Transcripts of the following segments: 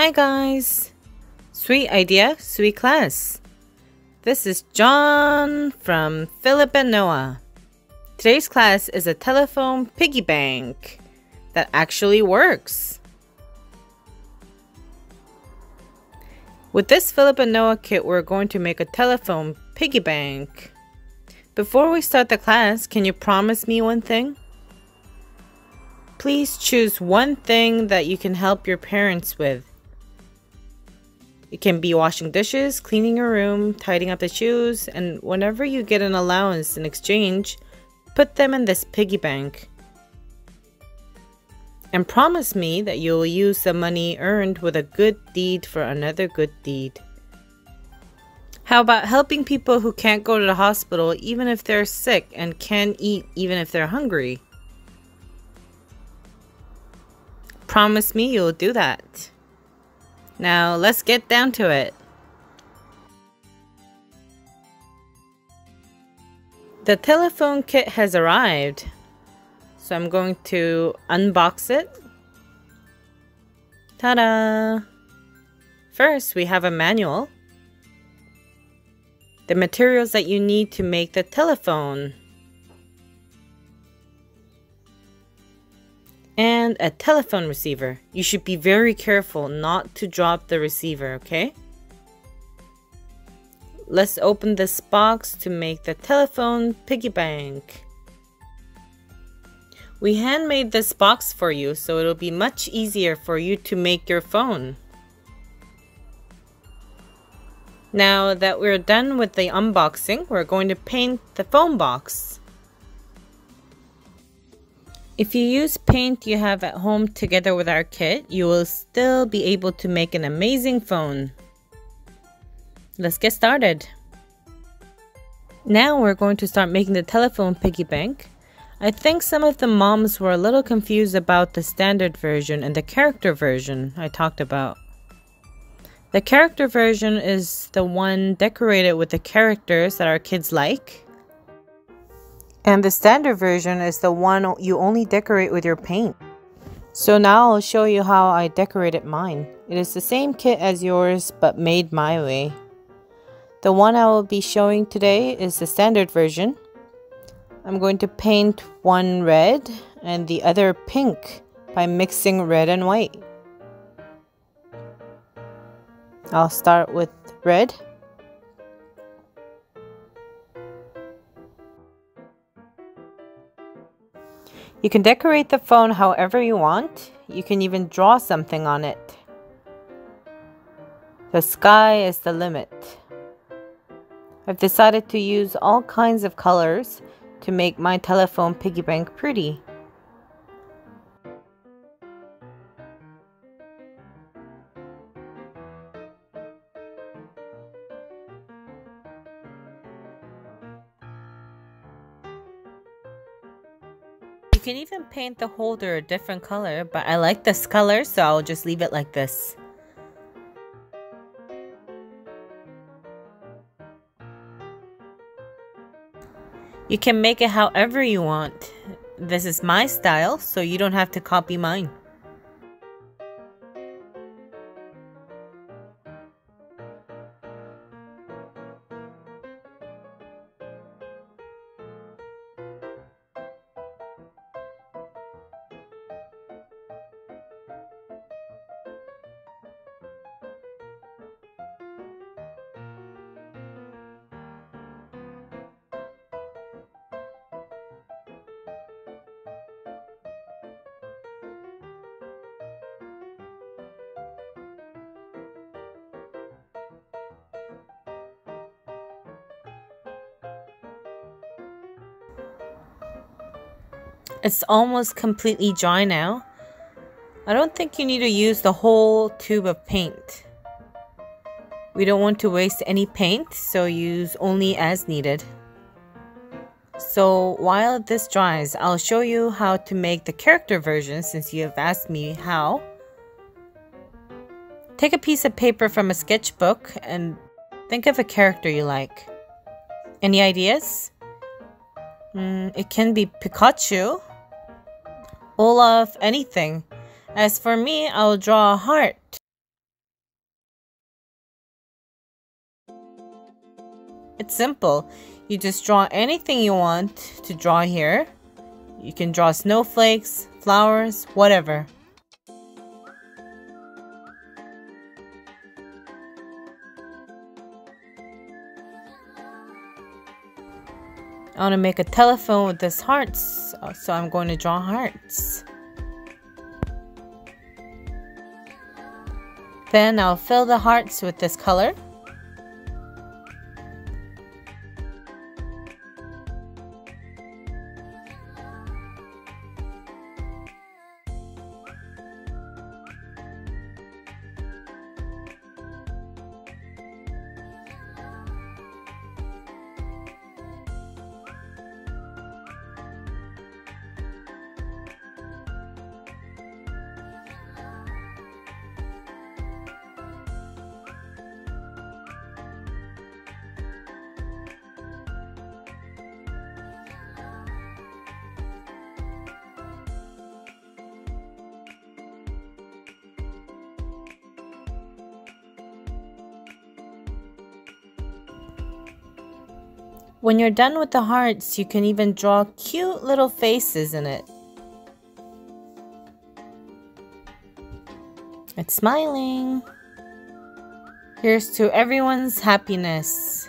Hi guys! Sweet idea, sweet class. This is John from Phillip and Noah. Today's class is a telephone piggy bank that actually works. With this Phillip and Noah kit, we're going to make a telephone piggy bank. Before we start the class, can you promise me one thing? Please choose one thing that you can help your parents with. It can be washing dishes, cleaning your room, tidying up the shoes, and whenever you get an allowance in exchange, put them in this piggy bank. And promise me that you'll use the money earned with a good deed for another good deed. How about helping people who can't go to the hospital even if they're sick and can't eat even if they're hungry? Promise me you'll do that. Now let's get down to it. The telephone kit has arrived. So I'm going to unbox it. Ta-da! First, we have a manual. The materials that you need to make the telephone. And a telephone receiver. You should be very careful not to drop the receiver, okay? Let's open this box to make the telephone piggy bank. We handmade this box for you so it'll be much easier for you to make your phone. Now that we're done with the unboxing, we're going to paint the phone box. If you use paint you have at home together with our kit, you will still be able to make an amazing phone. Let's get started. Now we're going to start making the telephone piggy bank. I think some of the moms were a little confused about the standard version and the character version I talked about. The character version is the one decorated with the characters that our kids like. And the standard version is the one you only decorate with your paint. So now I'll show you how I decorated mine. It is the same kit as yours but made my way. The one I will be showing today is the standard version. I'm going to paint one red and the other pink by mixing red and white. I'll start with red. You can decorate the phone however you want. You can even draw something on it. The sky is the limit. I've decided to use all kinds of colors to make my telephone piggy bank pretty. Paint the holder a different color, but I like this color, so I'll just leave it like this. You can make it however you want. This is my style, so you don't have to copy mine. It's almost completely dry now. I don't think you need to use the whole tube of paint. We don't want to waste any paint, so use only as needed. So while this dries, I'll show you how to make the character version since you have asked me how. Take a piece of paper from a sketchbook and think of a character you like. Any ideas? Mm, it can be Pikachu Olaf, anything. As for me, I'll draw a heart. It's simple. You just draw anything you want to draw here. You can draw snowflakes, flowers, whatever. I want to make a telephone with this hearts, so I'm going to draw hearts. Then I'll fill the hearts with this color. When you're done with the hearts, you can even draw cute little faces in it. It's smiling. Here's to everyone's happiness.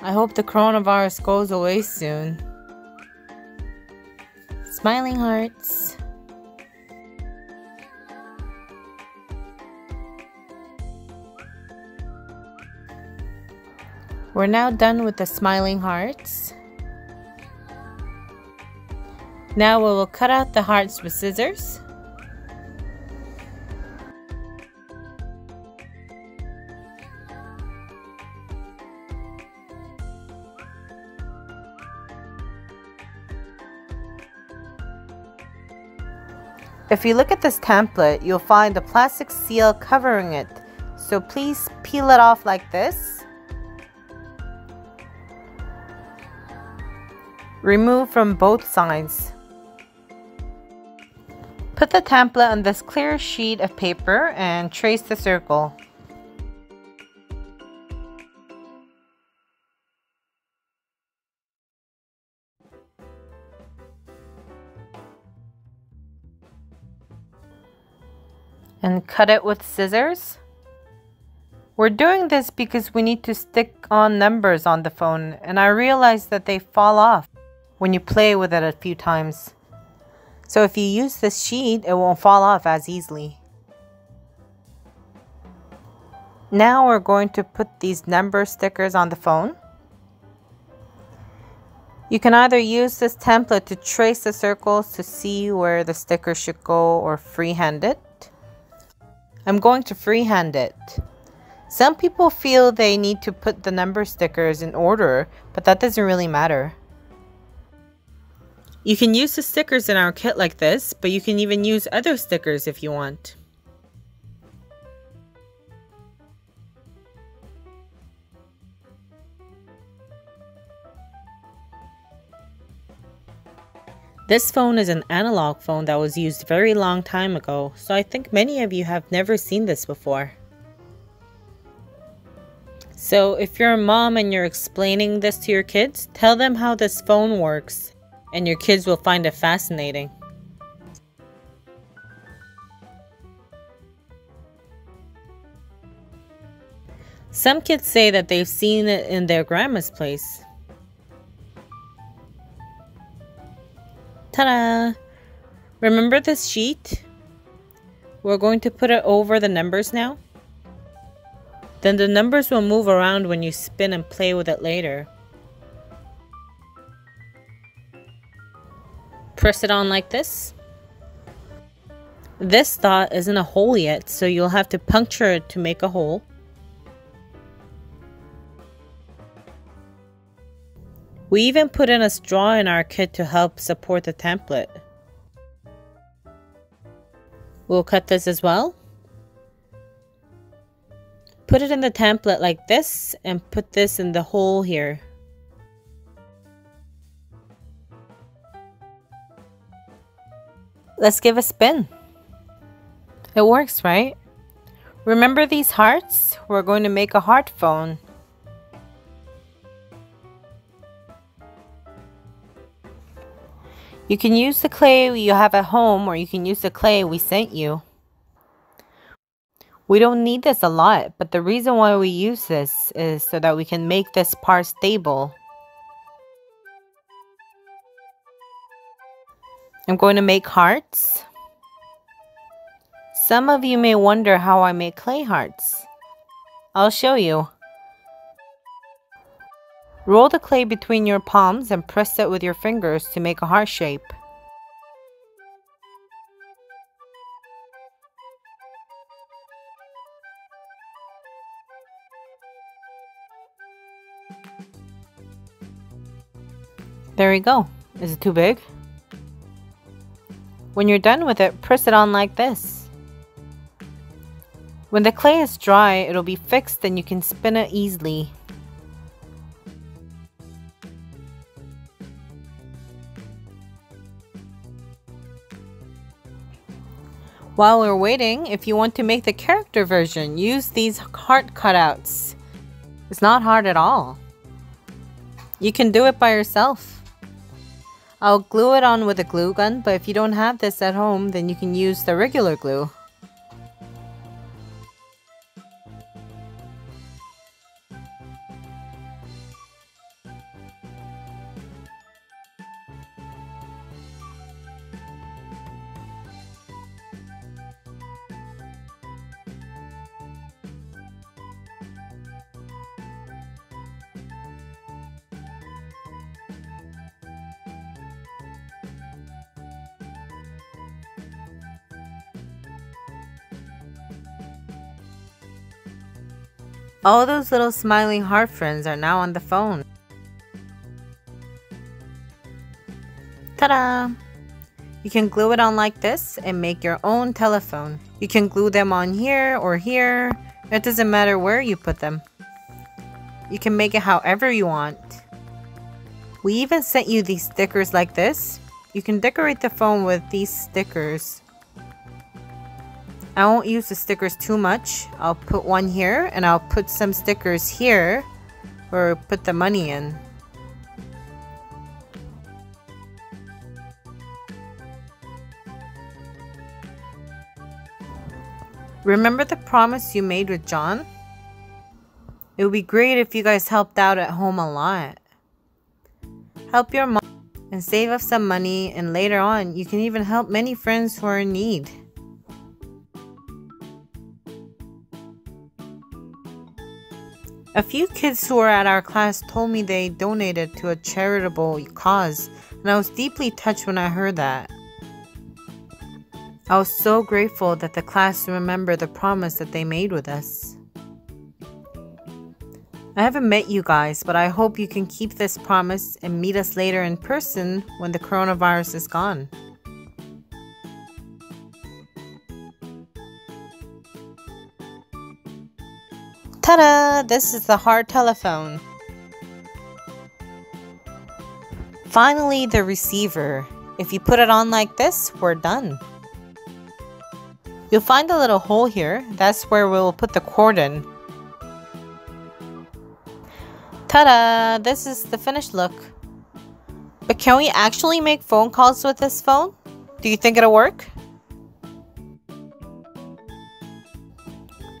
I hope the coronavirus goes away soon. Smiling hearts. We're now done with the smiling hearts. Now we will cut out the hearts with scissors. If you look at this template, you'll find a plastic seal covering it. So please peel it off like this. Remove from both sides. Put the template on this clear sheet of paper and trace the circle. And cut it with scissors. We're doing this because we need to stick on numbers on the phone and I realized that they fall off when you play with it a few times. So if you use this sheet, it won't fall off as easily. Now we're going to put these number stickers on the phone. You can either use this template to trace the circles to see where the sticker should go or freehand it. I'm going to freehand it. Some people feel they need to put the number stickers in order, but that doesn't really matter. You can use the stickers in our kit like this, but you can even use other stickers if you want. This phone is an analog phone that was used very long time ago, so I think many of you have never seen this before. So if you're a mom and you're explaining this to your kids, tell them how this phone works and your kids will find it fascinating. Some kids say that they've seen it in their grandma's place. Ta-da! Remember this sheet? We're going to put it over the numbers now. Then the numbers will move around when you spin and play with it later. Press it on like this. This dot isn't a hole yet, so you'll have to puncture it to make a hole. We even put in a straw in our kit to help support the template. We'll cut this as well. Put it in the template like this and put this in the hole here. Let's give a spin. It works, right? Remember these hearts? We're going to make a heart phone. You can use the clay you have at home or you can use the clay we sent you. We don't need this a lot, but the reason why we use this is so that we can make this part stable. I'm going to make hearts. Some of you may wonder how I make clay hearts. I'll show you. Roll the clay between your palms and press it with your fingers to make a heart shape. There we go. Is it too big? When you're done with it, press it on like this. When the clay is dry, it'll be fixed and you can spin it easily. While we're waiting, if you want to make the character version, use these heart cutouts. It's not hard at all. You can do it by yourself. I'll glue it on with a glue gun, but if you don't have this at home, then you can use the regular glue. All those little smiling heart friends are now on the phone. Ta-da! You can glue it on like this and make your own telephone. You can glue them on here or here. It doesn't matter where you put them. You can make it however you want. We even sent you these stickers like this. You can decorate the phone with these stickers. I won't use the stickers too much. I'll put one here and I'll put some stickers here or put the money in. Remember the promise you made with John? It would be great if you guys helped out at home a lot. Help your mom and save up some money and later on you can even help many friends who are in need. A few kids who were at our class told me they donated to a charitable cause, and I was deeply touched when I heard that. I was so grateful that the class remembered the promise that they made with us. I haven't met you guys, but I hope you can keep this promise and meet us later in person when the coronavirus is gone. Ta-da! This is the hard telephone. Finally, the receiver. If you put it on like this, we're done. You'll find a little hole here. That's where we'll put the cord in. Ta-da! This is the finished look. But can we actually make phone calls with this phone? Do you think it'll work?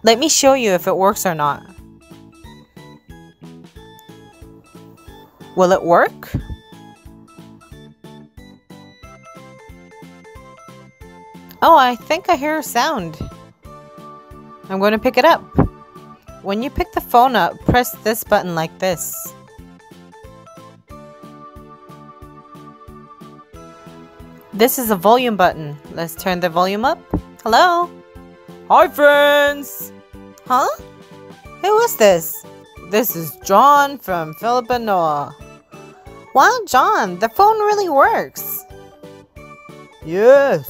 Let me show you if it works or not. Will it work? Oh, I think I hear a sound. I'm going to pick it up. When you pick the phone up, press this button like this. This is a volume button. Let's turn the volume up. Hello? Hi, friends! Huh? Who is this? This is John from Phillip and Noah. Wow, John, the phone really works. Yes.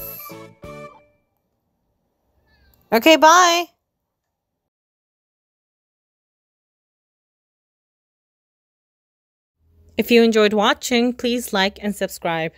Okay, bye. If you enjoyed watching, please like and subscribe.